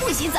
不许走。